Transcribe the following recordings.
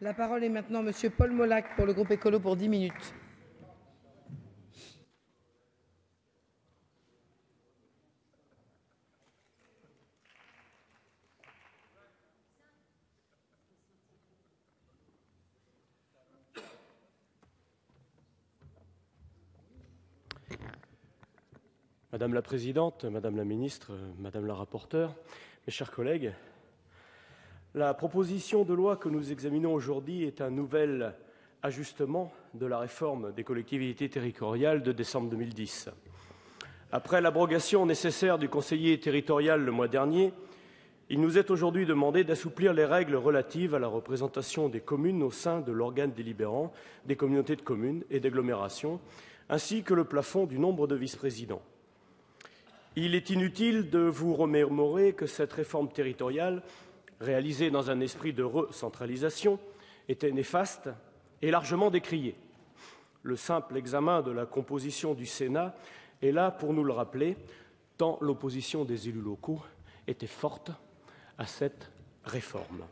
La parole est maintenant à Monsieur Paul Molac pour le groupe écolo pour 10 minutes. Madame la présidente, madame la ministre, madame la rapporteure, mes chers collègues, la proposition de loi que nous examinons aujourd'hui est un nouvel ajustement de la réforme des collectivités territoriales de décembre 2010. Après l'abrogation nécessaire du conseiller territorial le mois dernier, il nous est aujourd'hui demandé d'assouplir les règles relatives à la représentation des communes au sein de l'organe délibérant des communautés de communes et d'agglomération, ainsi que le plafond du nombre de vice-présidents. Il est inutile de vous remémorer que cette réforme territoriale, réalisée dans un esprit de recentralisation, était néfaste et largement décriée. Le simple examen de la composition du Sénat est là pour nous le rappeler, tant l'opposition des élus locaux était forte à cette réforme.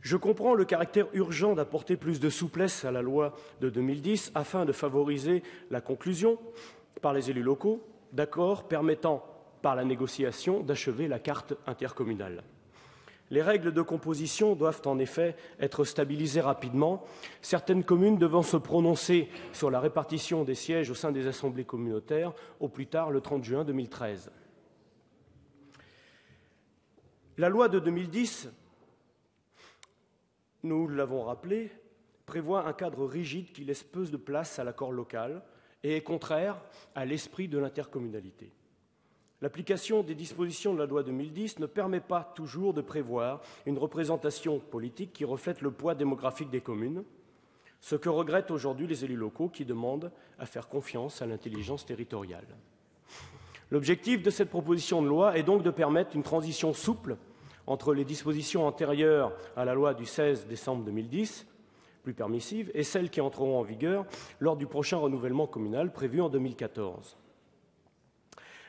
Je comprends le caractère urgent d'apporter plus de souplesse à la loi de 2010 afin de favoriser la conclusion par les élus locaux d'accord permettant, par la négociation, d'achever la carte intercommunale. Les règles de composition doivent en effet être stabilisées rapidement, certaines communes devant se prononcer sur la répartition des sièges au sein des assemblées communautaires au plus tard le 30 juin 2013. La loi de 2010, nous l'avons rappelé, prévoit un cadre rigide qui laisse peu de place à l'accord local, et est contraire à l'esprit de l'intercommunalité. L'application des dispositions de la loi 2010 ne permet pas toujours de prévoir une représentation politique qui reflète le poids démographique des communes, ce que regrettent aujourd'hui les élus locaux qui demandent à faire confiance à l'intelligence territoriale. L'objectif de cette proposition de loi est donc de permettre une transition souple entre les dispositions antérieures à la loi du 16 décembre 2010 plus permissives et celles qui entreront en vigueur lors du prochain renouvellement communal prévu en 2014.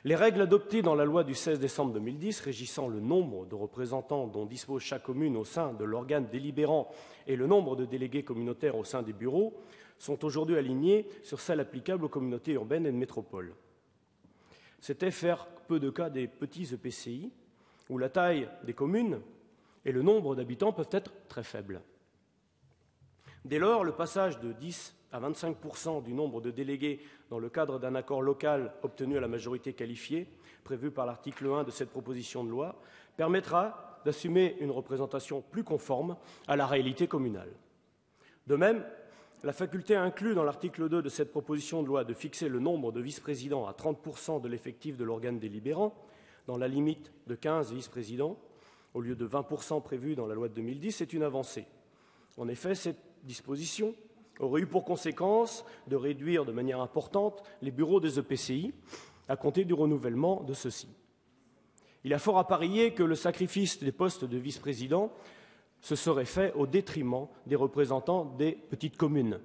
Les règles adoptées dans la loi du 16 décembre 2010 régissant le nombre de représentants dont dispose chaque commune au sein de l'organe délibérant et le nombre de délégués communautaires au sein des bureaux sont aujourd'hui alignées sur celles applicables aux communautés urbaines et de métropole. C'était faire peu de cas des petits EPCI, où la taille des communes et le nombre d'habitants peuvent être très faibles. Dès lors, le passage de 10 à 25% du nombre de délégués dans le cadre d'un accord local obtenu à la majorité qualifiée, prévu par l'article 1 de cette proposition de loi, permettra d'assumer une représentation plus conforme à la réalité communale. De même, la faculté inclue dans l'article 2 de cette proposition de loi de fixer le nombre de vice-présidents à 30% de l'effectif de l'organe délibérant, dans la limite de 15 vice-présidents, au lieu de 20% prévu dans la loi de 2010, est une avancée. En effet, cette disposition aurait eu pour conséquence de réduire de manière importante les bureaux des EPCI à compter du renouvellement de ceux-ci. Il a fort à parier que le sacrifice des postes de vice-président se serait fait au détriment des représentants des petites communes.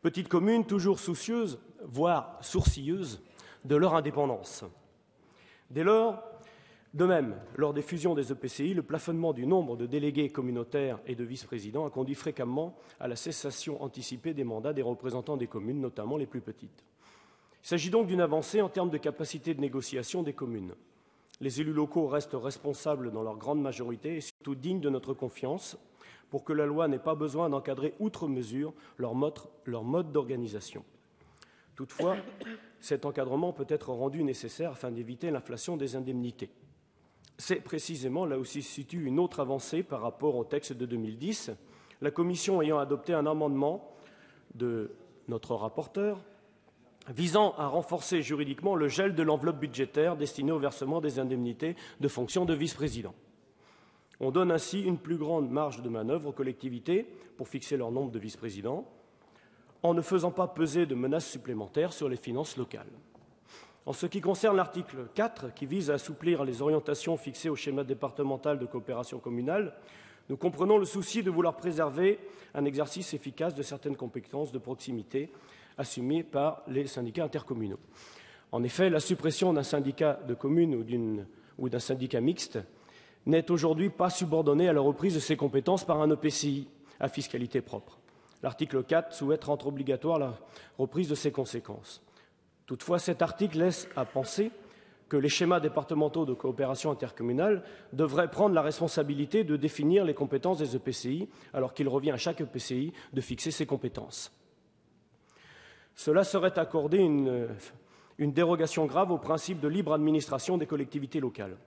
Petites communes toujours soucieuses, voire sourcilleuses, de leur indépendance. Dès lors, de même, lors des fusions des EPCI, le plafonnement du nombre de délégués communautaires et de vice-présidents a conduit fréquemment à la cessation anticipée des mandats des représentants des communes, notamment les plus petites. Il s'agit donc d'une avancée en termes de capacité de négociation des communes. Les élus locaux restent responsables dans leur grande majorité et surtout dignes de notre confiance pour que la loi n'ait pas besoin d'encadrer outre mesure leur mode, leur mode d'organisation. Toutefois, cet encadrement peut être rendu nécessaire afin d'éviter l'inflation des indemnités. C'est précisément là aussi se situe une autre avancée par rapport au texte de 2010, la Commission ayant adopté un amendement de notre rapporteur visant à renforcer juridiquement le gel de l'enveloppe budgétaire destinée au versement des indemnités de fonction de vice-président. On donne ainsi une plus grande marge de manœuvre aux collectivités pour fixer leur nombre de vice-présidents, en ne faisant pas peser de menaces supplémentaires sur les finances locales. En ce qui concerne l'article 4, qui vise à assouplir les orientations fixées au schéma départemental de coopération communale, nous comprenons le souci de vouloir préserver un exercice efficace de certaines compétences de proximité assumées par les syndicats intercommunaux. En effet, la suppression d'un syndicat de communes ou d'un syndicat mixte n'est aujourd'hui pas subordonnée à la reprise de ses compétences par un EPCI à fiscalité propre. L'article 4 souhaite rendre obligatoire la reprise de ses conséquences. Toutefois, cet article laisse à penser que les schémas départementaux de coopération intercommunale devraient prendre la responsabilité de définir les compétences des EPCI, alors qu'il revient à chaque EPCI de fixer ses compétences. Cela serait accorder une, dérogation grave au principe de libre administration des collectivités locales.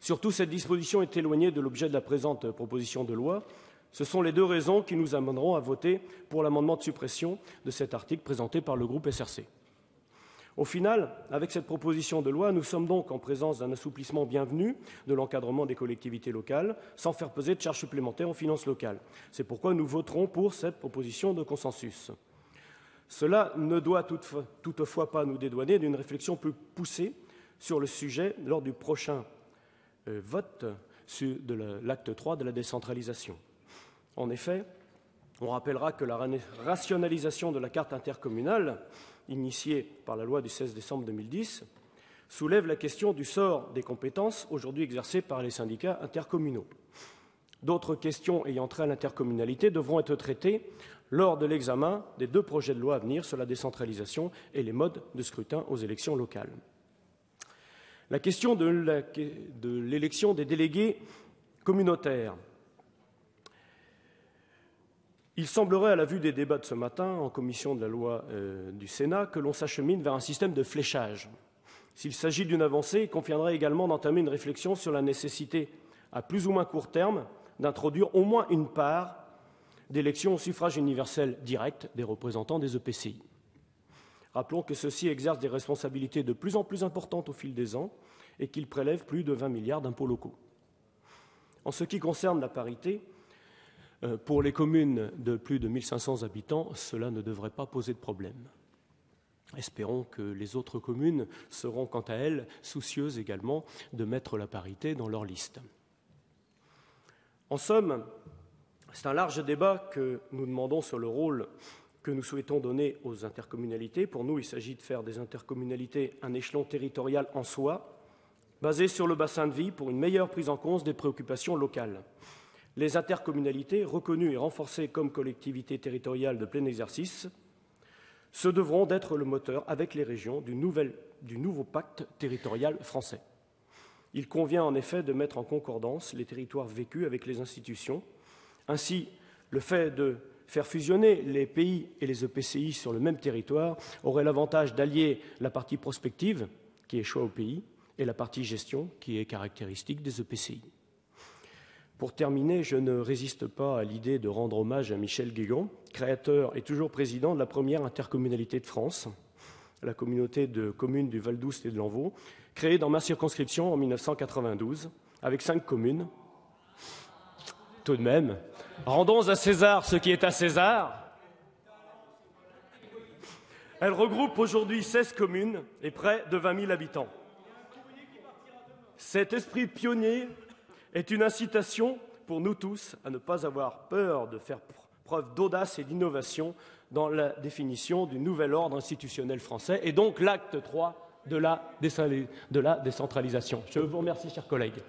Surtout, cette disposition est éloignée de l'objet de la présente proposition de loi. Ce sont les deux raisons qui nous amèneront à voter pour l'amendement de suppression de cet article présenté par le groupe SRC. Au final, avec cette proposition de loi, nous sommes donc en présence d'un assouplissement bienvenu de l'encadrement des collectivités locales, sans faire peser de charges supplémentaires aux finances locales. C'est pourquoi nous voterons pour cette proposition de consensus. Cela ne doit toutefois pas nous dédouaner d'une réflexion plus poussée sur le sujet lors du prochain euh, vote de l'acte 3 de la décentralisation. En effet, on rappellera que la rationalisation de la carte intercommunale initiée par la loi du 16 décembre 2010, soulève la question du sort des compétences aujourd'hui exercées par les syndicats intercommunaux. D'autres questions ayant trait à l'intercommunalité devront être traitées lors de l'examen des deux projets de loi à venir sur la décentralisation et les modes de scrutin aux élections locales. La question de l'élection des délégués communautaires il semblerait, à la vue des débats de ce matin en commission de la loi euh, du Sénat, que l'on s'achemine vers un système de fléchage. S'il s'agit d'une avancée, il conviendrait également d'entamer une réflexion sur la nécessité, à plus ou moins court terme, d'introduire au moins une part d'élections au suffrage universel direct des représentants des EPCI. Rappelons que ceux-ci exercent des responsabilités de plus en plus importantes au fil des ans et qu'ils prélèvent plus de 20 milliards d'impôts locaux. En ce qui concerne la parité, pour les communes de plus de 1500 habitants, cela ne devrait pas poser de problème. Espérons que les autres communes seront, quant à elles, soucieuses également de mettre la parité dans leur liste. En somme, c'est un large débat que nous demandons sur le rôle que nous souhaitons donner aux intercommunalités. Pour nous, il s'agit de faire des intercommunalités un échelon territorial en soi, basé sur le bassin de vie pour une meilleure prise en compte des préoccupations locales. Les intercommunalités, reconnues et renforcées comme collectivités territoriales de plein exercice, se devront d'être le moteur, avec les régions, du, nouveau pacte territorial français. Il convient en effet de mettre en concordance les territoires vécus avec les institutions. Ainsi, le fait de faire fusionner les pays et les EPCI sur le même territoire aurait l'avantage d'allier la partie prospective, qui est choix au pays, et la partie gestion, qui est caractéristique des EPCI. Pour terminer, je ne résiste pas à l'idée de rendre hommage à Michel Guégan, créateur et toujours président de la première intercommunalité de France, la communauté de communes du Val d'Oust et de l'Envaux, créée dans ma circonscription en 1992, avec cinq communes. Tout de même, rendons à César ce qui est à César. Elle regroupe aujourd'hui 16 communes et près de 20 000 habitants. Cet esprit pionnier est une incitation pour nous tous à ne pas avoir peur de faire preuve d'audace et d'innovation dans la définition du nouvel ordre institutionnel français et donc l'acte 3 de la, décentralisation. Je vous remercie, chers collègues.